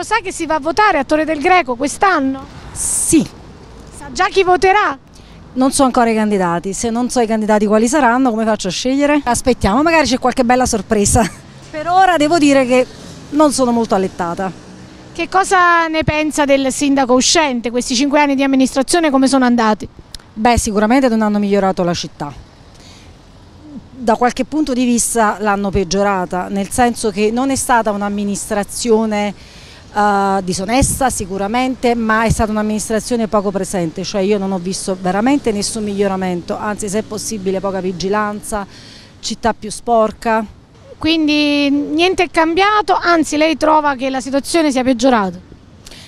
lo sa che si va a votare a Torre del Greco quest'anno? Sì, Sa già chi voterà? non so ancora i candidati, se non so i candidati quali saranno, come faccio a scegliere? Aspettiamo, magari c'è qualche bella sorpresa. Per ora devo dire che non sono molto allettata. Che cosa ne pensa del sindaco uscente? Questi cinque anni di amministrazione come sono andati? Beh, sicuramente non hanno migliorato la città. Da qualche punto di vista l'hanno peggiorata, nel senso che non è stata un'amministrazione eh, disonesta sicuramente, ma è stata un'amministrazione poco presente, cioè io non ho visto veramente nessun miglioramento, anzi se è possibile poca vigilanza, città più sporca. Quindi niente è cambiato, anzi lei trova che la situazione sia peggiorata?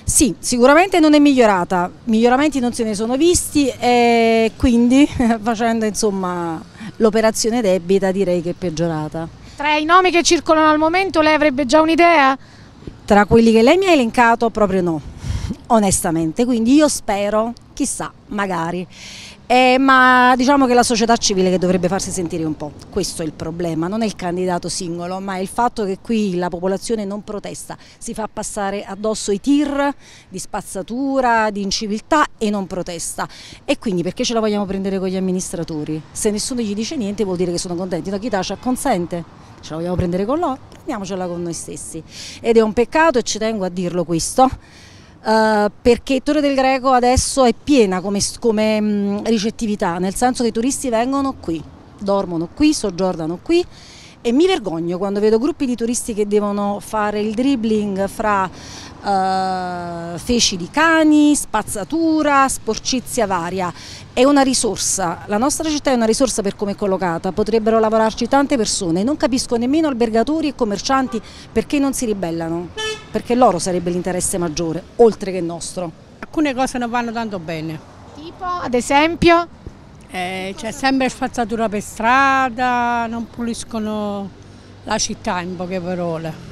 Sì, sicuramente non è migliorata, miglioramenti non se ne sono visti e quindi facendo insomma l'operazione debita direi che è peggiorata. Tra i nomi che circolano al momento lei avrebbe già un'idea? Tra quelli che lei mi ha elencato proprio no, onestamente, quindi io spero, chissà, magari. Eh, ma diciamo che la società civile che dovrebbe farsi sentire un po', questo è il problema, non è il candidato singolo, ma è il fatto che qui la popolazione non protesta, si fa passare addosso i tir di spazzatura, di inciviltà e non protesta. E quindi perché ce la vogliamo prendere con gli amministratori? Se nessuno gli dice niente vuol dire che sono contenti, no, chi tace acconsente? Ce la vogliamo prendere con loro? Prendiamocela con noi stessi. Ed è un peccato e ci tengo a dirlo questo. Uh, perché Torre del Greco adesso è piena come, come mh, ricettività, nel senso che i turisti vengono qui, dormono qui, soggiornano qui e mi vergogno quando vedo gruppi di turisti che devono fare il dribbling fra uh, feci di cani, spazzatura, sporcizia varia. È una risorsa, la nostra città è una risorsa per come è collocata, potrebbero lavorarci tante persone, non capisco nemmeno albergatori e commercianti perché non si ribellano, perché loro sarebbe l'interesse maggiore, oltre che il nostro. Alcune cose non vanno tanto bene. Tipo, ad esempio? Eh, c'è sempre spazzatura per strada, non puliscono la città in poche parole.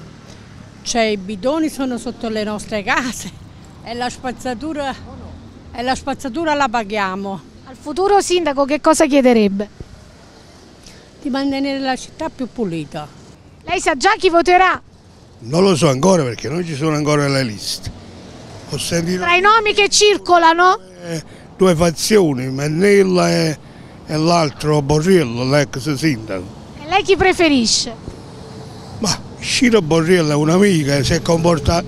Cioè, I bidoni sono sotto le nostre case e la spazzatura, e la, spazzatura la paghiamo. Al futuro sindaco che cosa chiederebbe? Di mantenere la città più pulita. Lei sa già chi voterà? Non lo so ancora perché non ci sono ancora le liste. Ho sentito Tra i nomi che circolano? eh, due fazioni, Mennella e, e l'altro Borrillo, l'ex sindaco. E lei chi preferisce? Ma Sciro Borrillo è un'amica e si è comportato,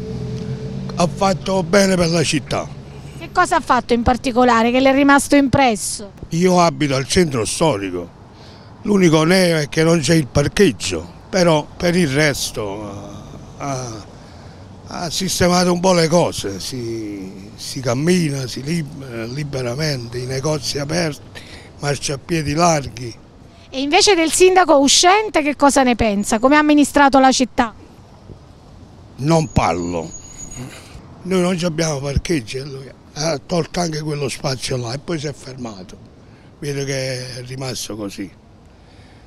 ha fatto bene per la città. Che cosa ha fatto in particolare che le è rimasto impresso? Io abito al centro storico, l'unico neo è che non c'è il parcheggio, però per il resto eh, ha, ha sistemato un po' le cose, si, si cammina, si libera liberamente, i negozi aperti, marciapiedi larghi. E invece del sindaco uscente che cosa ne pensa? Come ha amministrato la città? Non parlo, noi non abbiamo parcheggi e lui ha tolto anche quello spazio là e poi si è fermato, vedo che è rimasto così.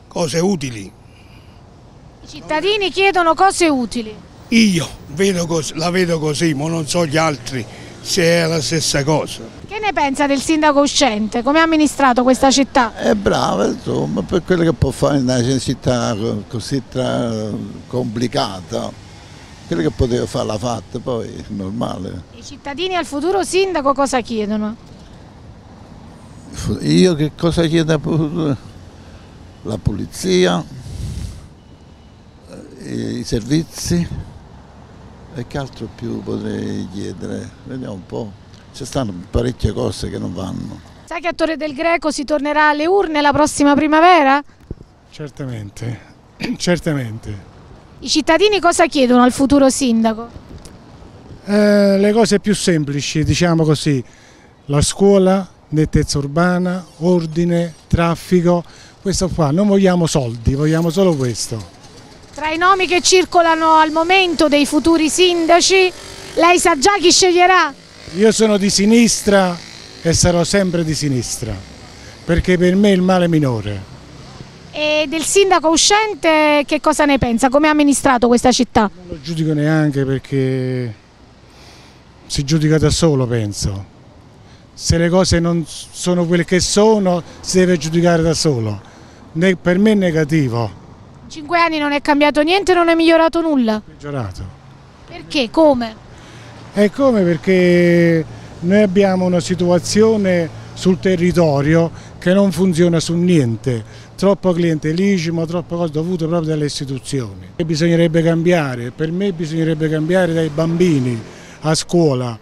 Cose utili, I cittadini chiedono cose utili. Io vedo cos- la vedo così, ma non so gli altri se è la stessa cosa. Che ne pensa del sindaco uscente? Come ha amministrato questa città? È brava, insomma, per quello che può fare in una città co- così tra- complicata. Quello che poteva fare l'ha fatta, poi è normale. I cittadini al futuro sindaco cosa chiedono? Io che cosa chiedo? La pulizia, eh, i servizi e che altro più potrei chiedere? Vediamo un po'. Ci stanno parecchie cose che non vanno. Sa che a Torre del Greco si tornerà alle urne la prossima primavera? Certamente, certamente. I cittadini cosa chiedono al futuro sindaco? Eh, le cose più semplici, diciamo così, la scuola, nettezza urbana, ordine, traffico, questo qua, non vogliamo soldi, vogliamo solo questo. Tra i nomi che circolano al momento dei futuri sindaci, lei sa già chi sceglierà? Io sono di sinistra e sarò sempre di sinistra, perché per me il male minore. E del sindaco uscente che cosa ne pensa? Come ha amministrato questa città? Non lo giudico neanche perché si giudica da solo, penso. Se le cose non sono quelle che sono, si deve giudicare da solo. Per me è negativo, cinque anni non è cambiato niente, non è migliorato nulla. peggiorato. Perché? Come? È come perché noi abbiamo una situazione sul territorio che non funziona su niente, troppo clientelismo, troppe cose dovute proprio dalle istituzioni. E bisognerebbe cambiare, per me bisognerebbe cambiare dai bambini a scuola,